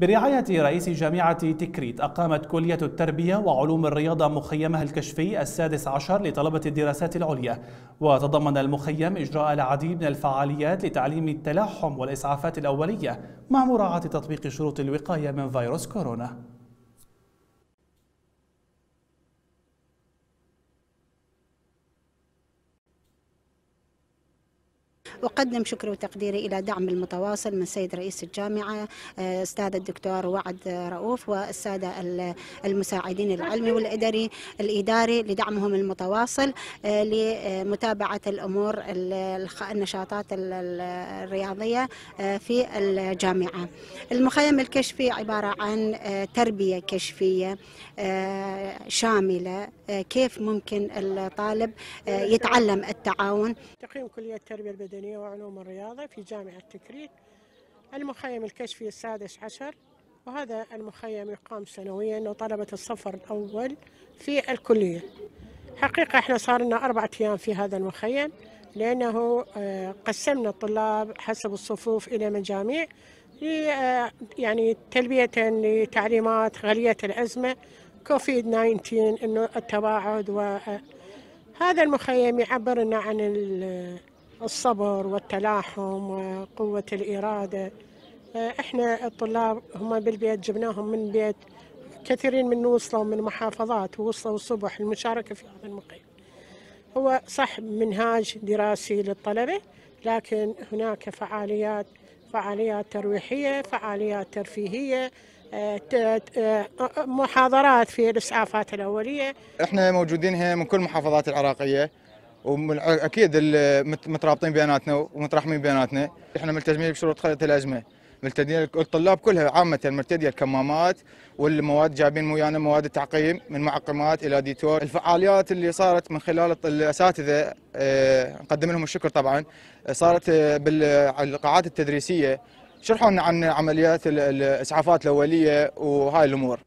برعاية رئيس جامعة تكريت أقامت كلية التربية وعلوم الرياضة مخيمها الكشفي السادس عشر لطلبة الدراسات العليا. وتضمن المخيم إجراء العديد من الفعاليات لتعليم التلاحم والإسعافات الأولية مع مراعاة تطبيق شروط الوقاية من فيروس كورونا. أقدم شكر وتقديري إلى دعم المتواصل من سيد رئيس الجامعة آه، أستاذ الدكتور وعد رؤوف والسادة المساعدين العلمي والإداري الإداري لدعمهم المتواصل آه، لمتابعة الأمور النشاطات الرياضية آه، في الجامعة. المخيم الكشفي عبارة عن تربية كشفية شاملة كيف ممكن الطالب يتعلم التعاون. تقييم كلية التربية البدنية التقنية وعلوم الرياضة في جامعة تكريت المخيم الكشفي السادس عشر وهذا المخيم يقام سنويا وطلبة الصف الأول في الكلية. حقيقة إحنا صار لنا أربعة أيام في هذا المخيم لأنه آه، قسمنا الطلاب حسب الصفوف إلى مجاميع آه، يعني تلبية لتعليمات غالية الأزمة كوفيد 19 إنه التباعد وهذا آه، المخيم يعبر لنا عن الصبر والتلاحم وقوة الإرادة. إحنا الطلاب هم بالبيت جبناهم من بيت. كثيرين من وصلوا من محافظات ووصلوا الصبح المشاركة في هذا المقيم. هو صح منهاج دراسي للطلبة لكن هناك فعاليات فعاليات ترويحية فعاليات ترفيهية محاضرات في الإسعافات الأولية. إحنا موجودين هنا من كل المحافظات العراقية. واكيد مترابطين بيناتنا ومترحمين بيناتنا. إحنا ملتزمين بشروط خلطه الأزمة. ملتزمين الطلاب كلها عامة مرتديه الكمامات والمواد جايبين ويانا مواد التعقيم من معقمات إلى ديتور. الفعاليات اللي صارت من خلال الأساتذة آه، نقدم لهم الشكر طبعا صارت بالقاعات التدريسية. شرحوا لنا عن عمليات الإسعافات الأولية وهاي الأمور.